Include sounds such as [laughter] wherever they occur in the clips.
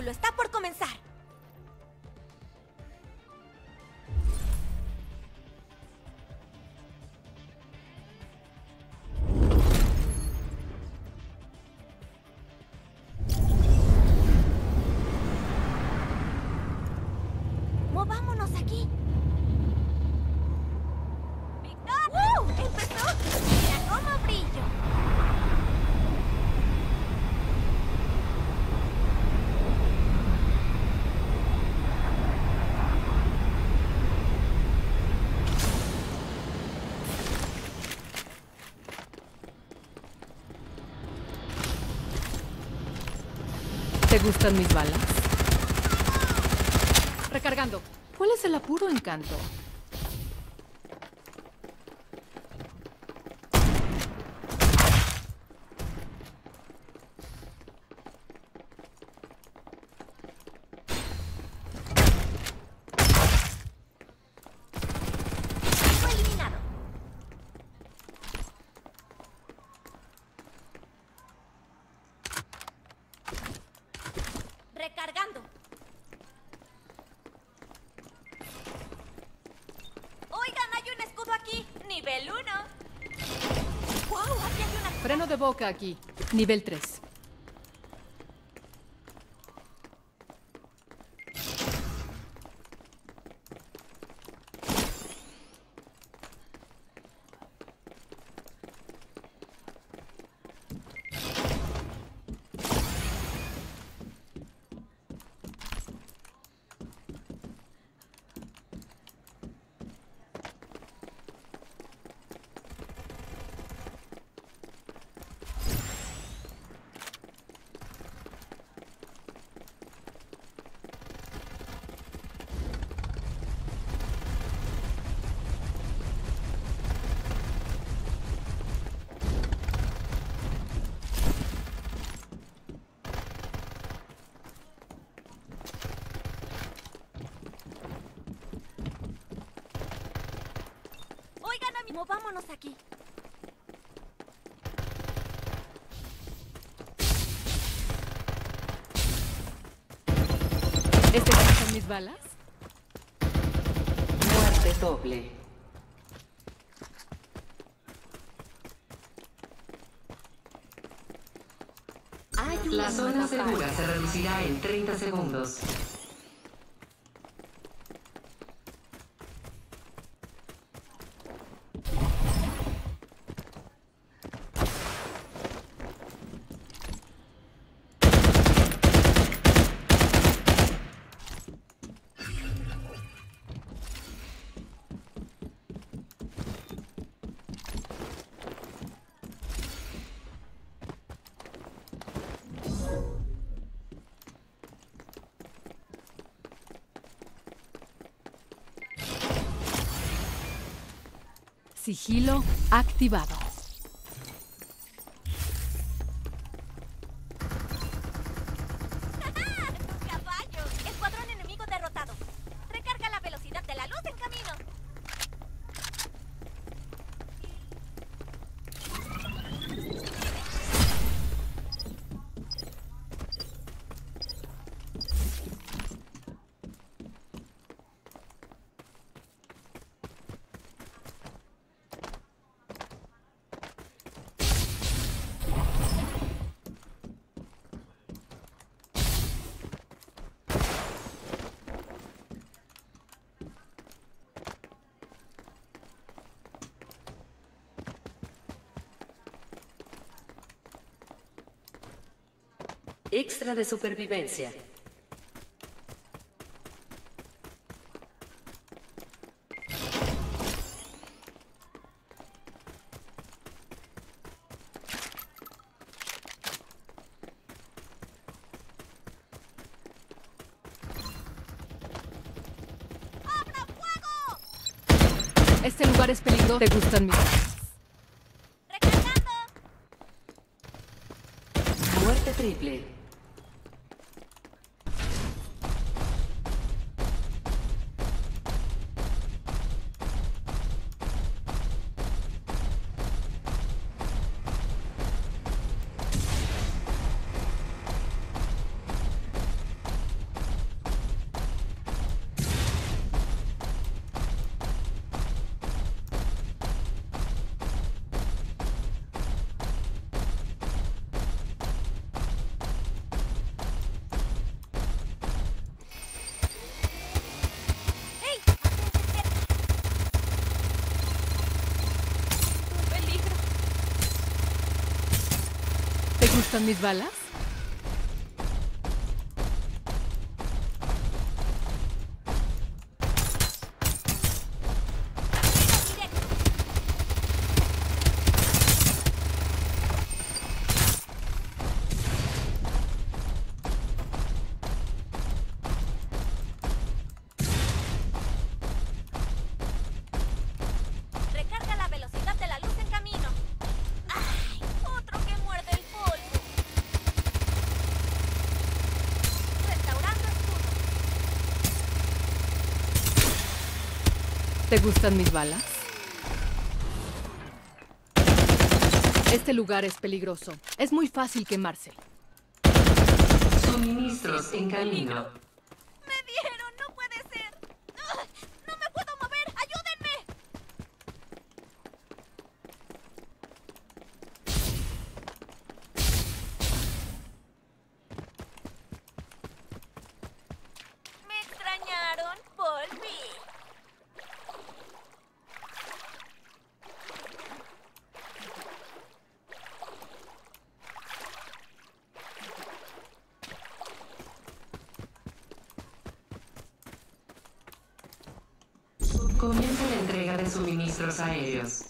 espectáculo está por comenzar. Gustan mis balas? Recargando. ¿Cuál es el apuro, encanto? Fue eliminado. Recargando. Oigan, hay un escudo aquí. Nivel 1. ¡Wow! Aquí hay una... Freno de boca aquí. Nivel 3. Movámonos aquí. ¿Este son mis balas? Muerte doble. La zona segura se reducirá en 30 segundos. Sigilo activado. Extra de supervivencia. Este lugar es peligroso. ¿Te gustan mis? ¡Recargando! Muerte triple. Gustan mis balas? ¿Te gustan mis balas? Este lugar es peligroso. Es muy fácil quemarse. Suministros en camino. Comienza la entrega de suministros aéreos.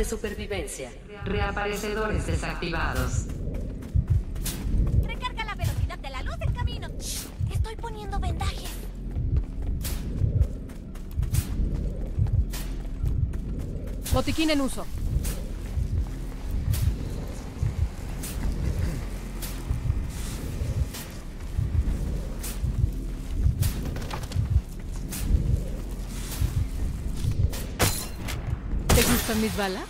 De supervivencia. Reaparecedores desactivados. Recarga la velocidad de la luz en camino. Estoy poniendo vendajes. Botiquín en uso. ¿Te gustan mis balas?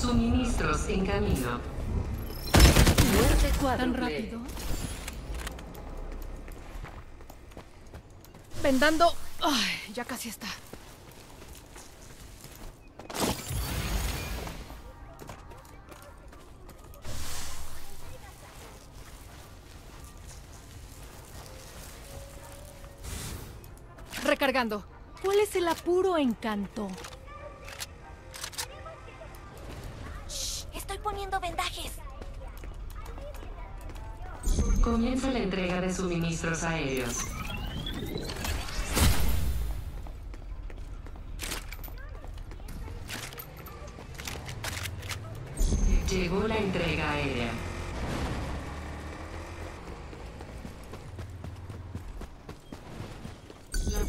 Suministros en camino. Muerte ¿Tan rápido? Vendando. Ay, ya casi está. ¿Cuál es el apuro, encanto? Shh, Estoy poniendo vendajes. Comienza la entrega de suministros aéreos. Llegó la entrega aérea.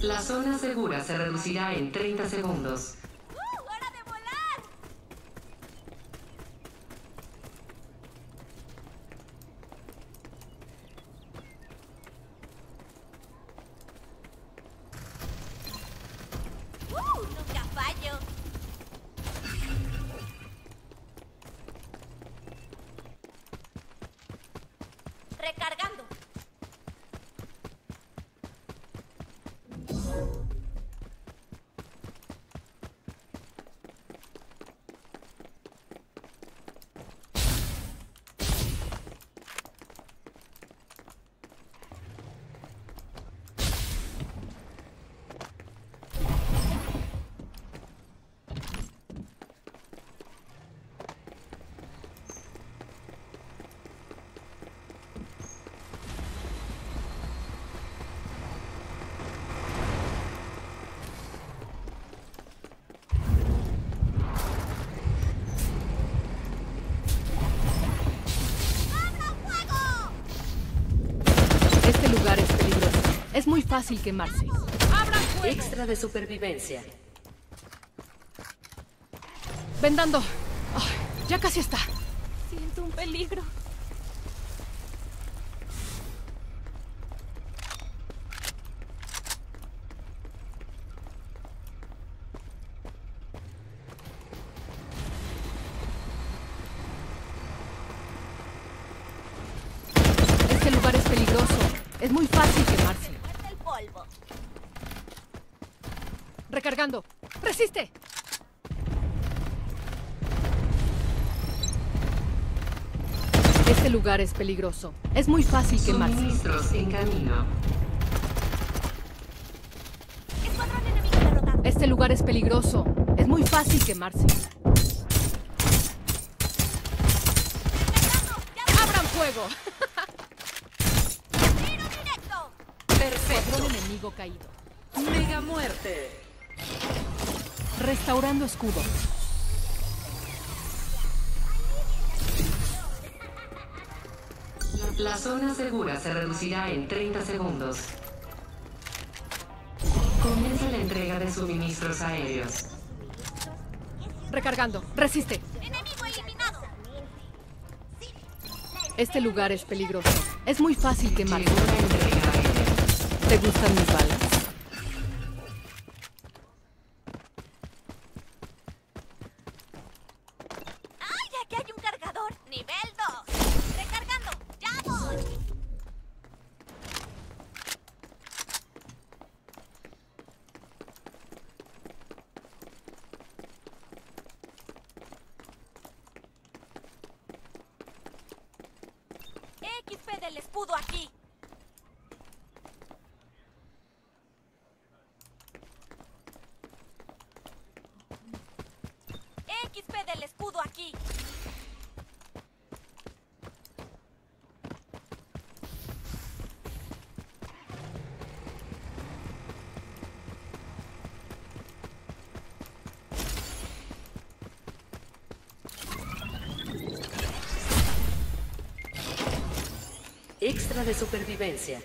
La zona segura se reducirá en 30 segundos. ¡Uh! ¡Hora de volar! ¡Uh! Nunca fallo. Recargando. Este lugar es peligroso. Es muy fácil quemarse. Extra de supervivencia. Vendando. Ay, ya casi está. Siento un peligro. Este lugar es peligroso. Es muy fácil quemarse. Polvo. Recargando. ¡Resiste! Este lugar es peligroso. Es muy fácil quemarse. Suministros en camino. Escuadrón enemigo derrotado. Este lugar es peligroso. Es muy fácil quemarse. Recargando. ¡Ya ¡Abran fuego! [laughs] enemigo caído. Mega muerte. Restaurando escudo. La zona segura se reducirá en 30 segundos. Comienza la entrega de suministros aéreos. Recargando. Resiste. Enemigo eliminado. Este lugar es peligroso. Es muy fácil quemarse. Llegó la entrega aérea. ¿Te gustan mis balas? ¡Ay, aquí hay un cargador! ¡Nivel 2! ¡Recargando! ¡Ya voy! XP del escudo aquí. XP del escudo aquí. Extra de supervivencia.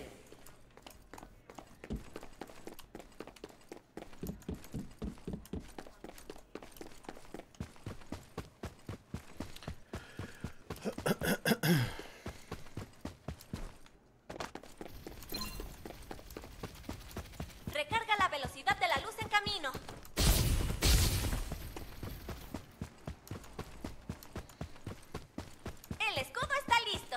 Recarga la velocidad de la luz en camino. El escudo está listo.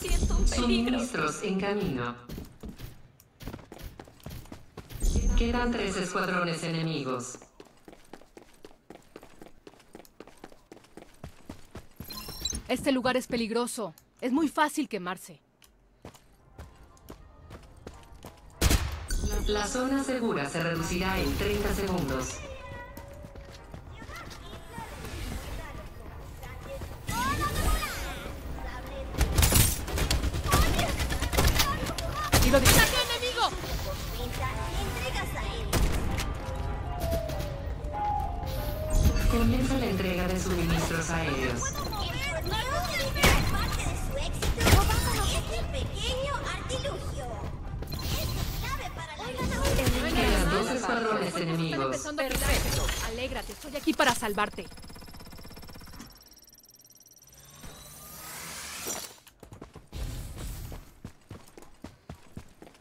Siento un peligro. Suministros en camino. Quedan tres escuadrones enemigos. Este lugar es peligroso. Es muy fácil quemarse. La zona segura se reducirá en 30 segundos. Escuadrones Están enemigos. empezando a quedarse. Alégrate, estoy aquí para salvarte.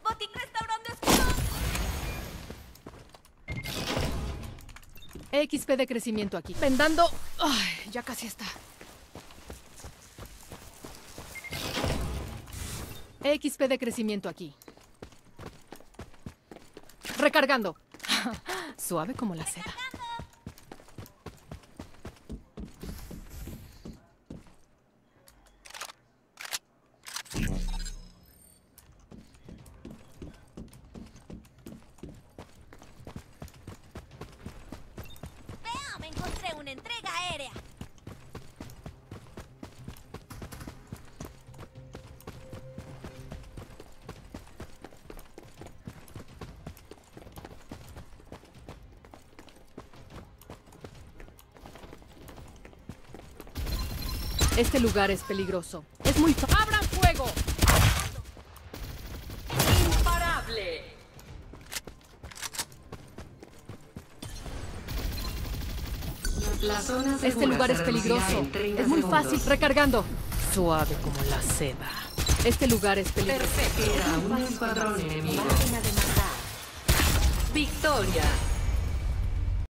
Botín restaurando. XP de crecimiento aquí. Vendando. Ay, ya casi está. XP de crecimiento aquí. Recargando. [laughs] Suave como la seda. Veamos, encontré una entrega aérea. Este lugar es peligroso. Es muy fácil. ¡Abran fuego! ¡Imparable! La zona Este lugar es peligroso. en 30 Es muy segundos. fácil. Recargando. Suave como la seda. Este lugar es peligroso. Perfecto. Era un escuadrón enemigo. Máquina de matar. Victoria.